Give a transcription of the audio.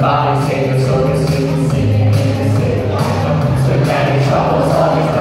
body, save your soul, just sing, sing, sing, sing. So many troubles always.